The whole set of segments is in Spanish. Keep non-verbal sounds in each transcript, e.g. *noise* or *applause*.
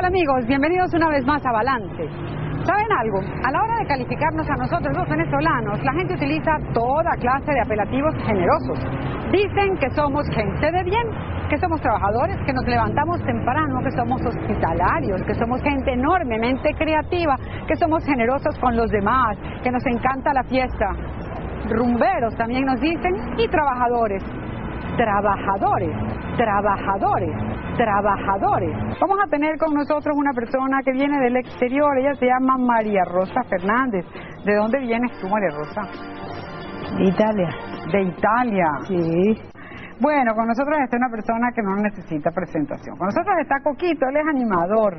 tal amigos? Bienvenidos una vez más a Balance. ¿Saben algo? A la hora de calificarnos a nosotros los venezolanos, la gente utiliza toda clase de apelativos generosos. Dicen que somos gente de bien, que somos trabajadores, que nos levantamos temprano, que somos hospitalarios, que somos gente enormemente creativa, que somos generosos con los demás, que nos encanta la fiesta. Rumberos también nos dicen y trabajadores. Trabajadores, trabajadores, trabajadores. Vamos a tener con nosotros una persona que viene del exterior, ella se llama María Rosa Fernández. ¿De dónde vienes tú, María Rosa? De Italia. De Italia. Sí. Bueno, con nosotros está una persona que no necesita presentación. Con nosotros está Coquito, él es animador.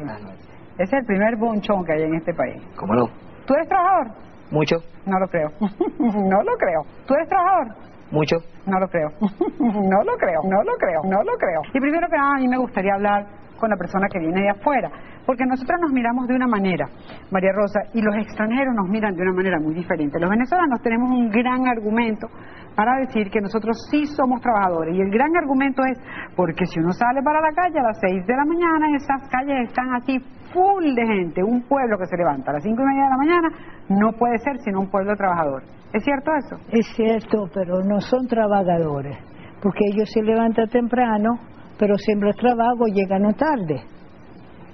Es el primer bonchón que hay en este país. ¿Cómo no? ¿Tú eres trabajador? Mucho, No lo creo. *laughs* no lo creo. ¿Tú eres trabajador? Mucho. No lo creo. *laughs* no lo creo, no lo creo, no lo creo. Y primero que nada, a mí me gustaría hablar con la persona que viene de afuera, porque nosotros nos miramos de una manera, María Rosa, y los extranjeros nos miran de una manera muy diferente. Los venezolanos tenemos un gran argumento para decir que nosotros sí somos trabajadores, y el gran argumento es porque si uno sale para la calle a las 6 de la mañana, esas calles están así full de gente, un pueblo que se levanta a las cinco y media de la mañana, no puede ser sino un pueblo trabajador. ¿Es cierto eso? Es cierto, pero no son trabajadores, porque ellos se levantan temprano, pero siempre trabajo llegan tarde.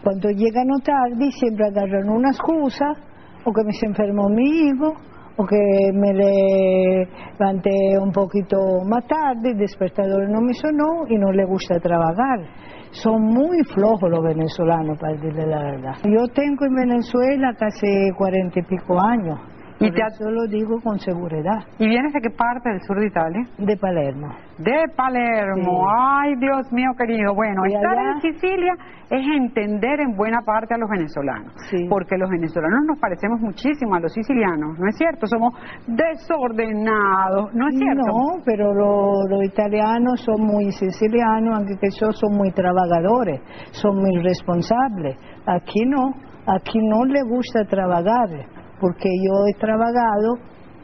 Cuando llegan tarde siempre agarran una excusa, o que me enfermó mi hijo, o que me levanté un poquito más tarde, el despertador no me sonó y no le gusta trabajar. Son muy flojos los venezolanos, para decirle la verdad. Yo tengo en Venezuela casi cuarenta y pico años. ¿Y te eso lo digo con seguridad. ¿Y vienes de qué parte del sur de Italia? De Palermo. De Palermo. Sí. Ay, Dios mío querido. Bueno, ¿Y estar allá? en Sicilia es entender en buena parte a los venezolanos. Sí. Porque los venezolanos nos parecemos muchísimo a los sicilianos, ¿no es cierto? Somos desordenados, ¿no es cierto? No, pero lo- los italianos son muy sicilianos, aunque que ellos son muy trabajadores, son muy responsables. Aquí no, aquí no le gusta trabajar, porque yo he trabajado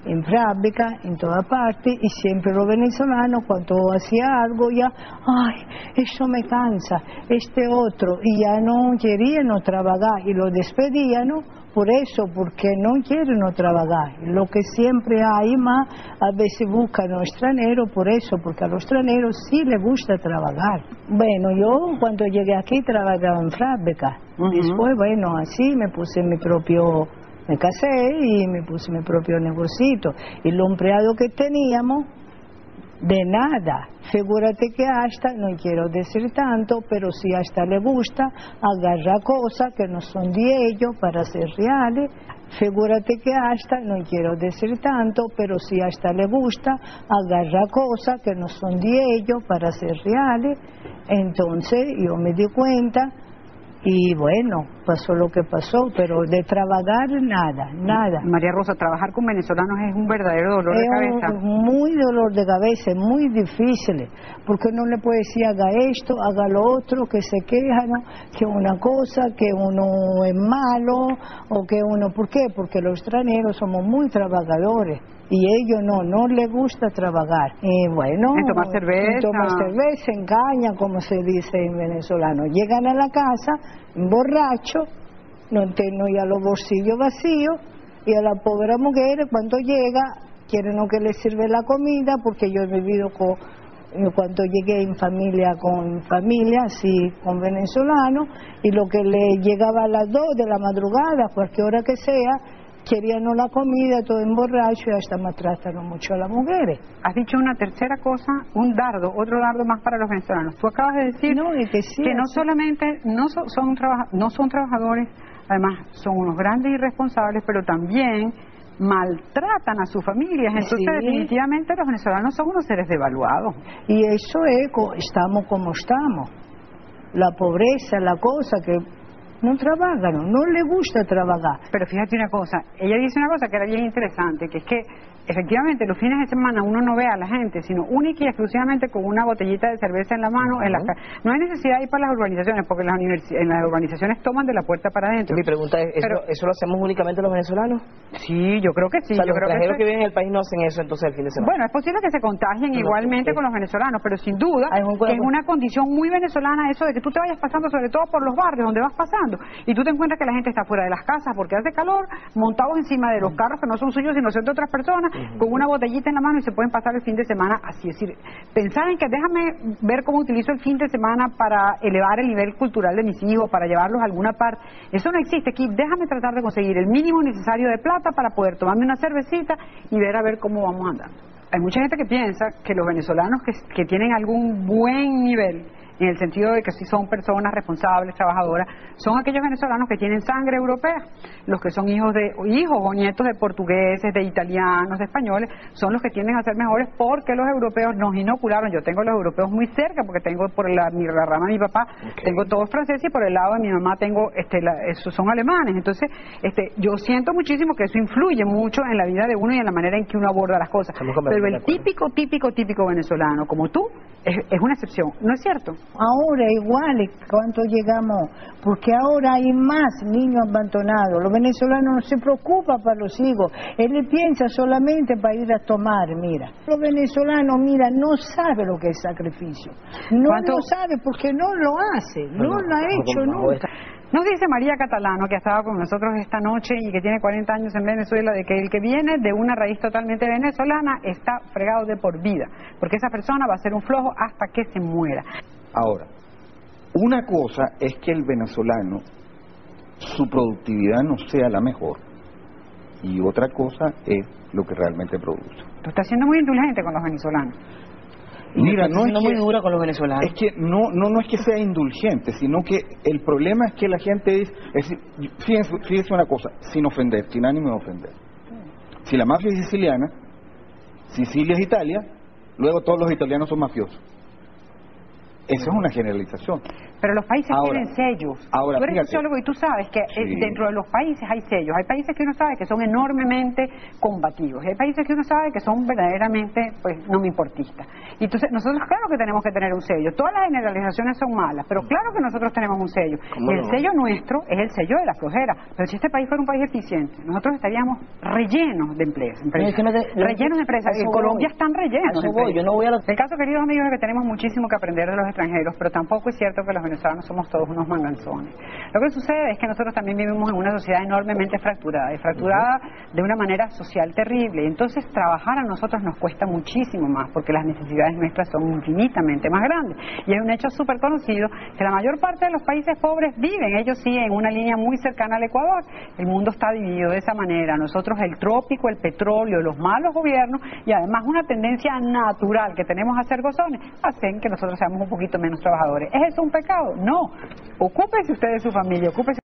en fábrica, en toda parte, y siempre los venezolanos cuando hacía algo ya, ay, eso me cansa, este otro, y ya no querían no trabajar, y lo despedían, ¿no? por eso, porque no quieren no trabajar. Lo que siempre hay más, a veces buscan a los extranjeros por eso, porque a los extranjeros sí les gusta trabajar. Bueno, yo cuando llegué aquí trabajaba en fábrica. Después, bueno, así me puse mi propio, me casé y me puse mi propio negocito. Y los empleados que teníamos, de nada. Figúrate que hasta, no quiero decir tanto, pero si hasta le gusta, agarra cosas que no son de ellos para ser reales. Figúrate que hasta, no quiero decir tanto, pero si hasta le gusta, agarra cosas que no son de ellos para ser reales. Entonces yo me di cuenta y bueno, pasó lo que pasó, pero de trabajar nada, nada. María Rosa, trabajar con venezolanos es un verdadero dolor de cabeza. un muy dolor de cabeza, es muy difícil, porque no le puede decir haga esto, haga lo otro, que se queja, ¿no? que una cosa, que uno es malo, o que uno, ¿por qué? Porque los extranjeros somos muy trabajadores. Y ellos no, no les gusta trabajar. Y bueno, En tomar cerveza. en tomar cerveza, engañan, como se dice en venezolano. Llegan a la casa, borrachos, no tienen ya los bolsillos vacíos, y a la pobre mujer cuando llega quieren no que le sirve la comida porque yo he vivido con cuando llegué en familia con familia así con venezolanos y lo que le llegaba a las dos de la madrugada cualquier hora que sea querían no la comida todo emborracho y hasta maltratan mucho a las mujeres Has dicho una tercera cosa, un dardo, otro dardo más para los venezolanos. Tú acabas de decir No, que sí, no así. solamente no so- son, trabaja- no son trabajadores, además son unos grandes irresponsables, pero también maltratan a sus familias. Entonces, Sí. definitivamente los venezolanos son unos seres devaluados. Y eso es, estamos como estamos. La pobreza, la cosa que no trabajan, no les gusta trabajar. Pero fíjate una cosa, ella dice una cosa que era bien interesante, que es que efectivamente los fines de semana uno no ve a la gente, sino única y exclusivamente con una botellita de cerveza en la mano. en la No hay necesidad de ir para las urbanizaciones, porque las en las urbanizaciones toman de la puerta para adentro. Mi pregunta es, ¿eso, lo hacemos únicamente los venezolanos? Sí, yo creo que sí. yo los creo que, que viven en el país no hacen eso entonces el fin de semana. Bueno, es posible que se contagien igualmente con los venezolanos, pero sin duda es una condición muy venezolana eso de que tú te vayas pasando sobre todo por los barrios donde vas pasando y tú te encuentras que la gente está fuera de las casas porque hace calor, montados encima de los carros que no son suyos sino son de otras personas, con una botellita en la mano y se pueden pasar el fin de semana así. Es decir, pensar en que déjame ver cómo utilizo el fin de semana para elevar el nivel cultural de mis hijos, para llevarlos a alguna parte, eso no existe aquí. Déjame tratar de conseguir el mínimo necesario de plata para poder tomarme una cervecita y ver a ver cómo vamos andando. Hay mucha gente que piensa que los venezolanos que, que tienen algún buen nivel en el sentido de que si son personas responsables, trabajadoras, son aquellos venezolanos que tienen sangre europea, los que son hijos de hijos o nietos de portugueses, de italianos, de españoles, son los que tienden a ser mejores porque los europeos nos inocularon. Yo tengo los europeos muy cerca porque tengo por la, la rama de mi papá, tengo todos franceses y por el lado de mi mamá tengo, este, esos son alemanes. Entonces, este, yo siento muchísimo que eso influye mucho en la vida de uno y en la manera en que uno aborda las cosas. Pero el típico, típico, típico venezolano como tú es, es una excepción, ¿no es cierto? Ahora igual, ¿cuánto llegamos? Porque ahora hay más niños abandonados. Los venezolanos no se preocupan para los hijos. Él piensa solamente para ir a tomar, mira. Los venezolanos, mira, no sabe lo que es sacrificio. No lo sabe porque no lo hace. No lo ha hecho nunca. Nos dice María Catalano, que ha estado con nosotros esta noche y que tiene 40 años en Venezuela, de que el que viene de una raíz totalmente venezolana está fregado de por vida, porque esa persona va a ser un flojo hasta que se muera. Ahora, una cosa es que el venezolano, su productividad no sea la mejor, y otra cosa es lo que realmente produce. Tú estás siendo muy indulgente con los venezolanos. Mira, no es muy dura con los venezolanos. Es que no, no, no es que sea indulgente, sino que el problema es que la gente dice, es fíjense, fíjense una cosa, sin ofender, sin ánimo de ofender. Si la mafia es siciliana, Sicilia es Italia, luego todos los italianos son mafiosos. Eso es una generalización. Pero los países tienen sellos. Ahora, tú eres sociólogo y tú sabes que eh, dentro de los países hay sellos. Hay países que uno sabe que son enormemente combativos. Y hay países que uno sabe que son verdaderamente, pues, no me importistas. Y entonces, nosotros claro que tenemos que tener un sello. Todas las generalizaciones son malas, pero claro que nosotros tenemos un sello. Y el sello nuestro es el sello de la flojera. Pero si este país fuera un país eficiente, nosotros estaríamos rellenos de empresas. rellenos de empresas. En Colombia están rellenos. Yo no voy a El caso, queridos amigos, es que tenemos muchísimo que aprender de los extranjeros, pero tampoco es cierto que los venezolanos somos todos unos manganzones. Lo que sucede es que nosotros también vivimos en una sociedad enormemente fracturada, y fracturada de una manera social terrible. Entonces trabajar a nosotros nos cuesta muchísimo más, porque las necesidades nuestras son infinitamente más grandes. Y es un hecho súper conocido que la mayor parte de los países pobres viven, ellos sí, en una línea muy cercana al Ecuador. El mundo está dividido de esa manera. Nosotros el trópico, el petróleo, los malos gobiernos y además una tendencia natural que tenemos a ser gozones, hacen que nosotros seamos un poquito menos trabajadores. ¿Es eso un pecado? No. Ocúpese usted de su familia, ocúpese